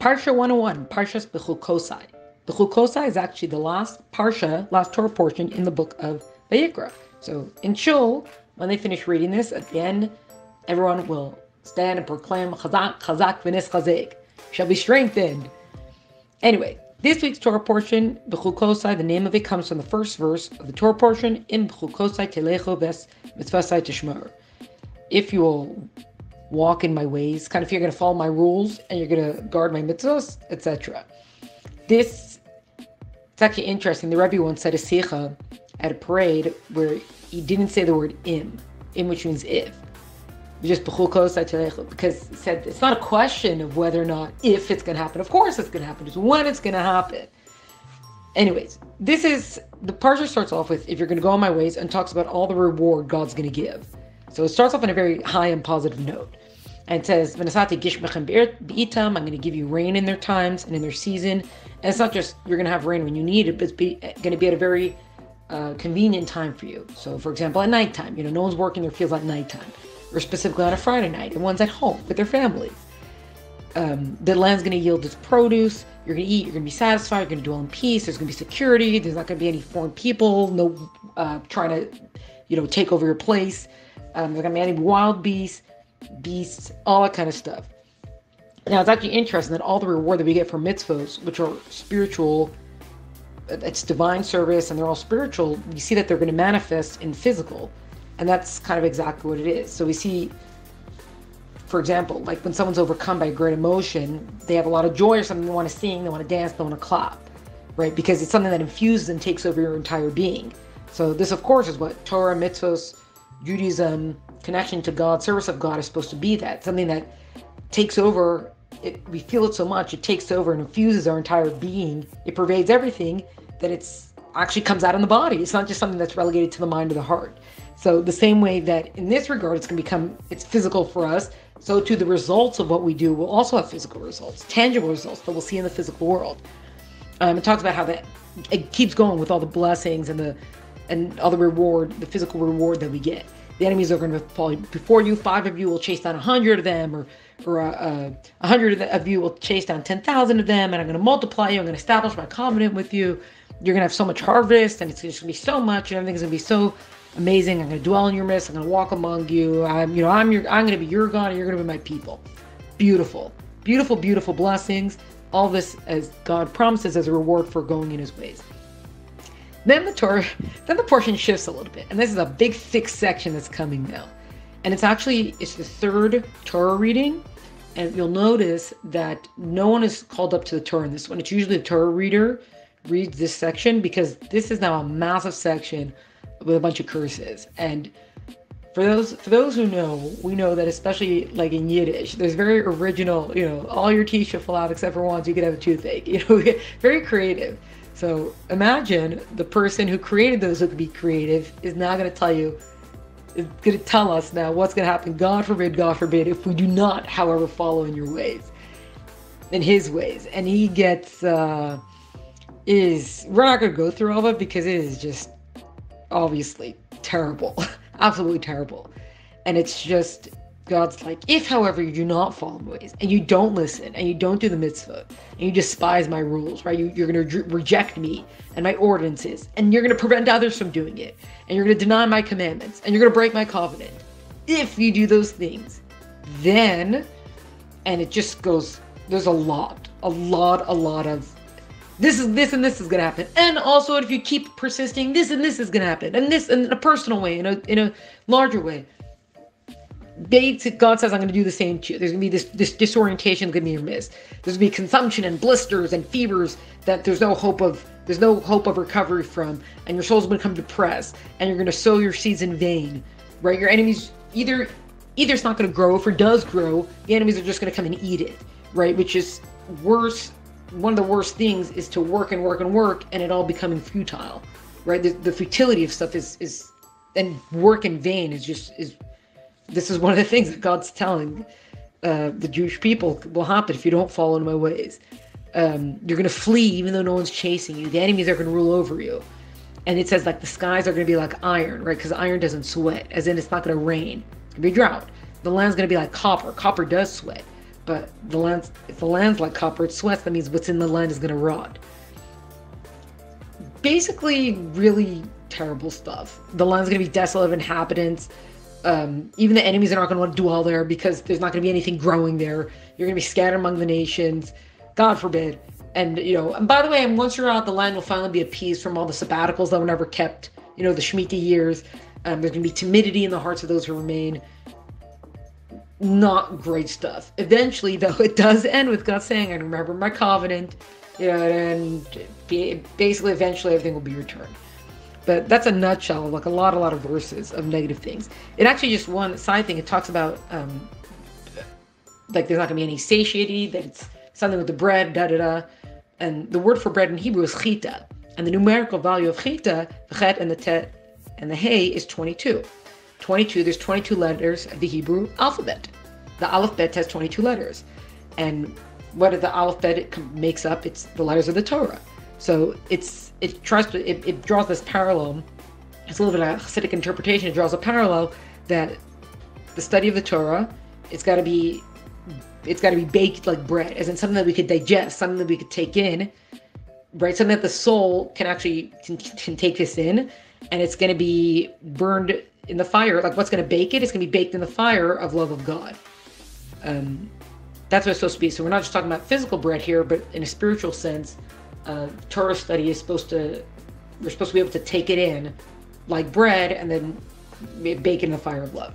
Parsha 101, Parshas Bechukosai. Bechukosai is actually the last Parsha, last Torah portion in the book of Vayikra. So in Shul, when they finish reading this, at the end, everyone will stand and proclaim Chazak, Chazak, V'nis Chazek, shall be strengthened. Anyway, this week's Torah portion, Bechukosai, the name of it comes from the first verse of the Torah portion, in Bechukosai Telecho Ves Mitzvasai Tishmor. If you will walk in my ways, kind of you're going to follow my rules and you're going to guard my mitzvahs, etc. This, it's actually interesting. The Rebbe once said a sikha at a parade where he didn't say the word im, im which means if. Just because he said it's not a question of whether or not if it's going to happen. Of course it's going to happen. It's when it's going to happen. Anyways, this is the parsha starts off with if you're going to go on my ways and talks about all the reward God's going to give. So it starts off on a very high and positive note. And it says, I'm going to give you rain in their times and in their season. And it's not just you're going to have rain when you need it, but it's going to be at a very uh, convenient time for you. So, for example, at nighttime, you know, no one's working their fields at nighttime, or specifically on a Friday night, and one's at home with their families. Um, the land's going to yield its produce. You're going to eat. You're going to be satisfied. You're going to dwell in peace. There's going to be security. There's not going to be any foreign people. No uh, trying to, you know, take over your place. Um, there's going to be any wild beasts beasts, all that kind of stuff. Now, it's actually interesting that all the reward that we get from mitzvahs, which are spiritual, uh, it's divine service and they're all spiritual, you see that they're going to manifest in physical. And that's kind of exactly what it is. So we see, for example, like when someone's overcome by a great emotion, they have a lot of joy or something, they want to sing, they want to dance, they want to clap, right? Because it's something that infuses and takes over your entire being. So this, of course, is what Torah, mitzvahs, Judaism, connection to God, service of God is supposed to be that something that takes over. It, we feel it so much, it takes over and infuses our entire being. It pervades everything that it's actually comes out in the body. It's not just something that's relegated to the mind or the heart. So the same way that in this regard it's going to become it's physical for us, so too the results of what we do will also have physical results, tangible results that we'll see in the physical world. Um, it talks about how that it keeps going with all the blessings and the and all the reward, the physical reward that we get the enemies are going to fall before you. Five of you will chase down a hundred of them, or or uh, a uh, hundred of you will chase down ten thousand of them, and I'm going to multiply you. I'm going to establish my covenant with you. You're going to have so much harvest, and it's just going to be so much, and everything's going to be so amazing. I'm going to dwell in your midst. I'm going to walk among you. I'm, you know, I'm your, I'm going to be your God, and you're going to be my people. Beautiful, beautiful, beautiful blessings. All this as God promises as a reward for going in His ways. Then the Torah, then the portion shifts a little bit, and this is a big thick section that's coming now, and it's actually it's the third Torah reading, and you'll notice that no one is called up to the Torah in this one. It's usually the Torah reader reads this section because this is now a massive section with a bunch of curses and for those for those who know, we know that especially like in Yiddish, there's very original. You know, all your teeth should fall out except for so you could have a toothache. You know, very creative. So imagine the person who created those who could be creative is now going to tell you, is going to tell us now what's going to happen. God forbid, God forbid, if we do not, however, follow in your ways, in His ways. And He gets, uh, is, we're not going to go through all of it because it is just obviously terrible, absolutely terrible. And it's just, God's like, if, however, you do not follow my ways and you don't listen and you don't do the mitzvah and you despise my rules, right? You, are going to re- reject me and my ordinances and you're going to prevent others from doing it and you're going to deny my commandments and you're going to break my covenant. If you do those things, then, and it just goes, there's a lot, a lot, a lot of this is this and this is gonna happen. And also if you keep persisting, this and this is gonna happen. And this in a personal way, in a in a larger way God says I'm going to do the same to you. There's going to be this this disorientation going to be midst. There's going to be consumption and blisters and fevers that there's no hope of there's no hope of recovery from, and your soul's going to become depressed, and you're going to sow your seeds in vain, right? Your enemies either either it's not going to grow. If it does grow, the enemies are just going to come and eat it, right? Which is worse. One of the worst things is to work and work and work, and it all becoming futile, right? The, the futility of stuff is is and work in vain is just is this is one of the things that God's telling uh, the Jewish people will happen if you don't follow in my ways. Um, you're going to flee even though no one's chasing you. The enemies are going to rule over you. And it says like the skies are going to be like iron, right? Because iron doesn't sweat, as in it's not going to rain. It's going to be drought. The land's going to be like copper. Copper does sweat, But the land, if the land's like copper, it sweats. That means what's in the land is going to rot. Basically, really terrible stuff. The land's going to be desolate of inhabitants. Um, even the enemies are not going to want to dwell there because there's not going to be anything growing there. You're going to be scattered among the nations. God forbid. And you know, and by the way, once you're out, the land will finally be appeased from all the sabbaticals that were never kept. You know, the Shemitah years. Um, there's going to be timidity in the hearts of those who remain. Not great stuff. Eventually, though, it does end with God saying, "I remember my covenant," you know, and basically, eventually, everything will be returned. But that's a nutshell, like a lot, a lot of verses of negative things. It actually just one side thing. It talks about um, like there's not going to be any satiety. That it's something with the bread, da da da. And the word for bread in Hebrew is chita. And the numerical value of chita, the chet and the tet and the hey, is 22. 22, there's 22 letters of the Hebrew alphabet. The alphabet has 22 letters. And what the alphabet makes up? It's the letters of the Torah. So it's it tries to it, it draws this parallel. It's a little bit of a Hasidic interpretation. It draws a parallel that the study of the Torah, it's got to be it's got to be baked like bread, as in something that we could digest, something that we could take in, right? Something that the soul can actually can, can take this in, and it's going to be burned in the fire. Like what's going to bake it? It's going to be baked in the fire of love of God. Um, that's what it's supposed to be. So we're not just talking about physical bread here, but in a spiritual sense, uh, Torah study is supposed to. We're supposed to be able to take it in, like bread, and then bake in the fire of love.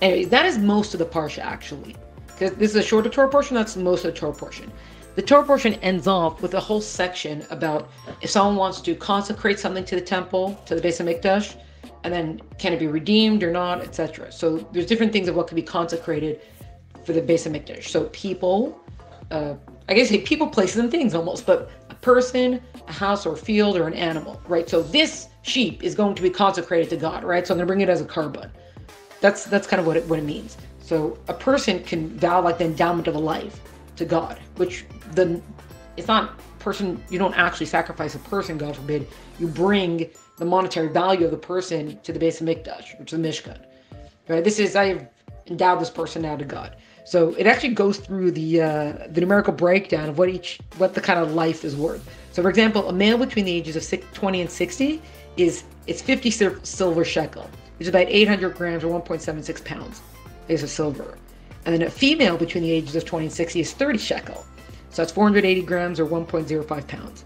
Anyways, that is most of the parsha actually because this is a shorter Torah portion, that's most of the Torah portion. The Torah portion ends off with a whole section about if someone wants to consecrate something to the temple, to the Beis Hamikdash, and then can it be redeemed or not, etc. So there's different things of what can be consecrated for the Beis Hamikdash. So people, uh, I guess people, places, and things almost, but a person, a house, or a field, or an animal, right? So this sheep is going to be consecrated to God, right? So I'm going to bring it as a korban. That's that's kind of what it what it means. So a person can vow like the endowment of a life to God, which the it's not person you don't actually sacrifice a person, God forbid. You bring the monetary value of the person to the Beis HaMikdash, which is the Mishkan. Right? This is I've endowed this person now to God. So it actually goes through the uh, the numerical breakdown of what each what the kind of life is worth. So for example, a male between the ages of 20 and 60 is it's 50 silver shekel, which is about 800 grams or 1.76 pounds is a silver. And then a female between the ages of 20 and 60 is 30 shekel. So that's 480 grams or 1.05 pounds.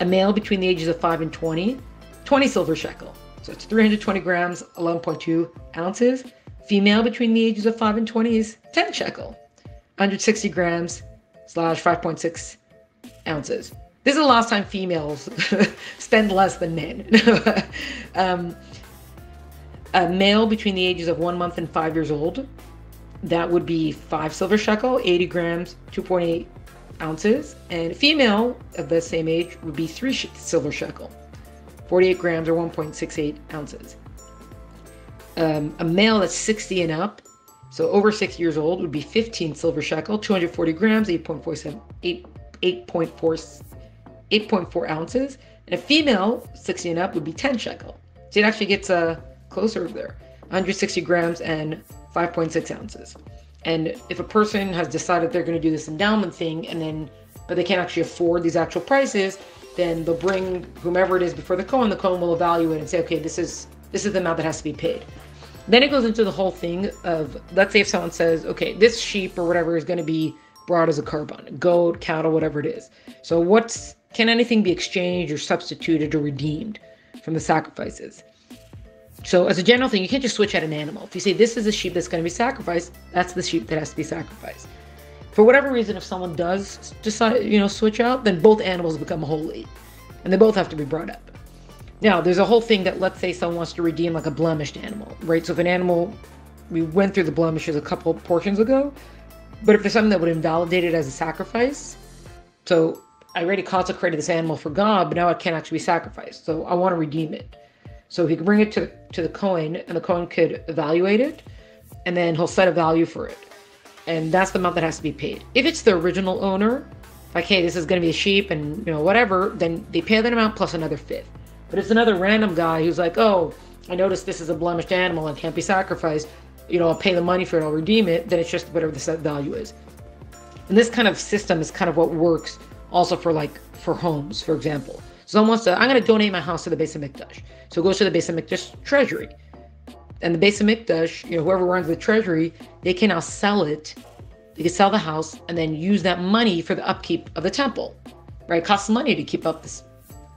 A male between the ages of 5 and 20, 20 silver shekel. So it's 320 grams, 11.2 ounces. Female between the ages of 5 and 20 is 10 shekel, 160 grams slash 5.6 ounces. This is the last time females spend less than men. um, a male between the ages of one month and five years old, that would be five silver shekel, 80 grams, 2.8 ounces. And female of the same age would be three silver shekel, 48 grams or 1.68 ounces. Um, a male that's 60 and up, so over six years old, would be 15 silver shekel, 240 grams, 8.47, 8, 8.4, 8.4 ounces. And a female 60 and up would be 10 shekel. So it actually gets a closer there 160 grams and 5.6 ounces. And if a person has decided they're going to do this endowment thing and then, but they can't actually afford these actual prices, then they'll bring whomever it is before the Kohen. The Kohen will evaluate and say, okay, this is this is the amount that has to be paid. Then it goes into the whole thing of let's say if someone says, okay, this sheep or whatever is going to be brought as a korban, goat, cattle, whatever it is. So what's can anything be exchanged or substituted or redeemed from the sacrifices? So, as a general thing, you can't just switch out an animal. If you say this is a sheep that's going to be sacrificed, that's the sheep that has to be sacrificed. For whatever reason, if someone does decide, you know, switch out, then both animals become holy, and they both have to be brought up. Now, there's a whole thing that let's say someone wants to redeem like a blemished animal, right? So, if an animal, we went through the blemishes a couple portions ago, but if there's something that would invalidate it as a sacrifice, so I already consecrated this animal for God, but now it can't actually be sacrificed. So I want to redeem it. So he can bring it to to the Kohen, and the Kohen could evaluate it, and then he'll set a value for it, and that's the amount that has to be paid. If it's the original owner, like hey, this is going to be a sheep, and you know whatever, then they pay that amount plus another fifth. But it's another random guy who's like, oh, I noticed this is a blemished animal and can't be sacrificed. you know, I'll pay the money for it, I'll redeem it, then it's just whatever the set value is. And this kind of system is kind of what works also for like for homes, for example. Someone wants to, I'm going to donate my house to the Beis HaMikdash. So it goes to the Beis HaMikdash treasury. And the Beis HaMikdash, you know, whoever runs the treasury, they can now sell it. They can sell the house and then use that money for the upkeep of the temple. Right? It costs money to keep up this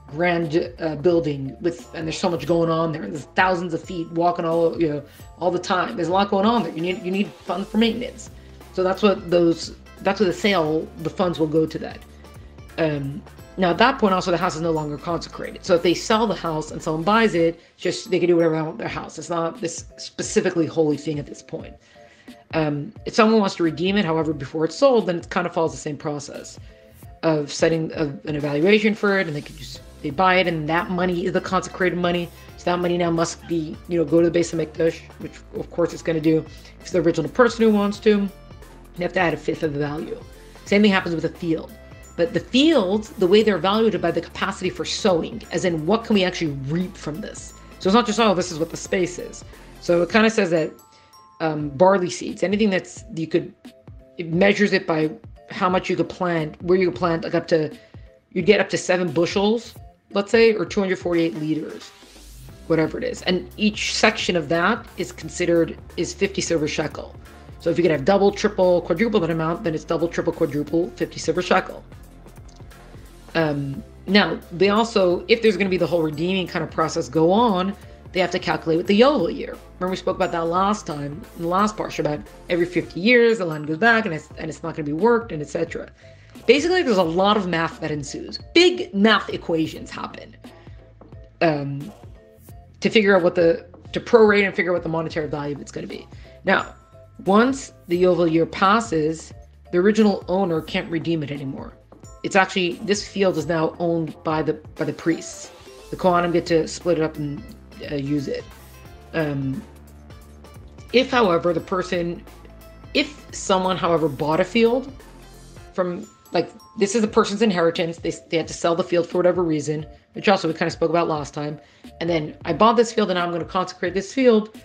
grand uh, building with and there's so much going on there there's thousands of feet walking all you know all the time. There's a lot going on there. You need you need funds for maintenance. So that's what those that's what the sale the funds will go to that. Um now at that point also the house is no longer consecrated. So if they sell the house and someone buys it just they can do whatever they want with their house. It's not this specifically holy thing at this point. Um if someone wants to redeem it however before it's sold then it kind of follows the same process of setting a, an evaluation for it and they can just they buy it, and that money is the consecrated money. So that money now must be, you know, go to the Beis HaMikdash, which of course it's going to do. If the original person who wants to, you have to add a fifth of the value. Same thing happens with a field. But the fields, the way they're evaluated by the capacity for sowing, as in what can we actually reap from this? So it's not just, oh, this is what the space is. So it kind of says that um, barley seeds, anything that's, you could, it measures it by how much you could plant, where you could plant, like up to, you'd get up to seven bushels let's say, or 248 liters, whatever it is. And each section of that is considered is 50 silver shekel. So if you could have double, triple, quadruple that amount, then it's double, triple, quadruple, 50 silver shekel. Um, now, they also, if there's going to be the whole redeeming kind of process go on, they have to calculate with the Yovel year. Remember we spoke about that last time, in the last part, about every 50 years the land goes back and it's, and it's not going to be worked and etc. Basically, there's a lot of math that ensues. Big math equations happen um, to figure out what the to prorate and figure out what the monetary value of it's going to be. Now, once the Yovel year passes, the original owner can't redeem it anymore. It's actually this field is now owned by the by the priests. The Kohanim get to split it up and uh, use it. Um, if, however, the person, if someone, however, bought a field from like this is a person's inheritance. They, they had to sell the field for whatever reason, which also we kind of spoke about last time. And then I bought this field and now I'm going to consecrate this field.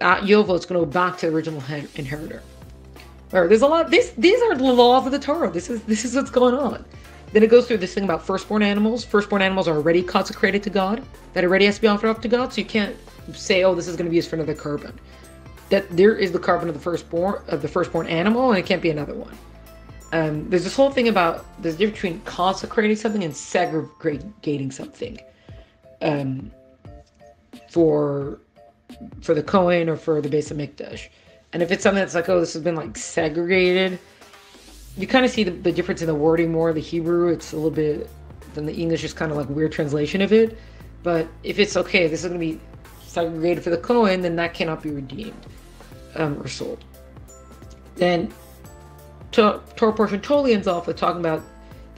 Uh, At Yovel, it's going to go back to the original inheritor. Or there's a lot. These these are the laws of the Torah. This is this is what's going on. Then it goes through this thing about firstborn animals. Firstborn animals are already consecrated to God. That already has to be offered up to God. So you can't say, oh, this is going to be used for another korban. That there is the korban of the firstborn of the firstborn animal, and it can't be another one um, there's this whole thing about there's a difference between consecrating something and segregating something um, for for the Kohen or for the Beis HaMikdash. And if it's something that's like, oh, this has been like segregated, you kind of see the, the difference in the wording more. The Hebrew, it's a little bit, then the English is kind of like weird translation of it. But if it's okay, this is going to be segregated for the Kohen, then that cannot be redeemed um, or sold. Then Torah portion totally ends off with talking about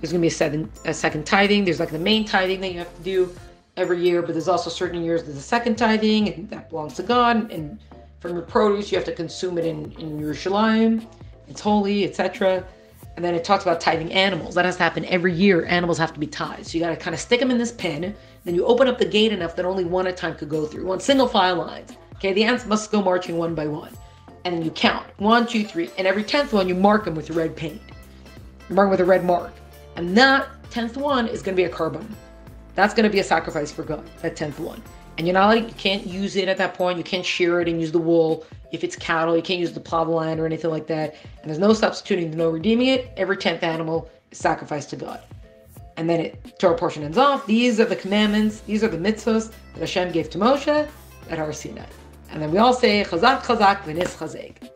there's going to be a, seven, a second tithing. There's like the main tithing that you have to do every year, but there's also certain years there's a second tithing, and that belongs to God. And from your produce, you have to consume it in, in Yerushalayim. It's holy, etc. And then it talks about tithing animals. That has to happen every year. Animals have to be tithed. So you got to kind of stick them in this pen. Then you open up the gate enough that only one at a time could go through. One single file lines. Okay, the ants must go marching one by one and then you count one, two, three, and every tenth one you mark them with red paint. You mark them with a red mark, and that tenth one is going to be a korban. That's going to be a sacrifice for God. That tenth one, and you're not like you can't use it at that point. You can't shear it and use the wool. If it's cattle, you can't use the plow line or anything like that. And there's no substituting, no redeeming it. Every tenth animal is sacrificed to God. And then it Torah portion ends off. These are the commandments. These are the mitzvahs that Hashem gave to Moshe at Har Sinai. And then we all say, Chazak, Chazak, V'nis Chazek.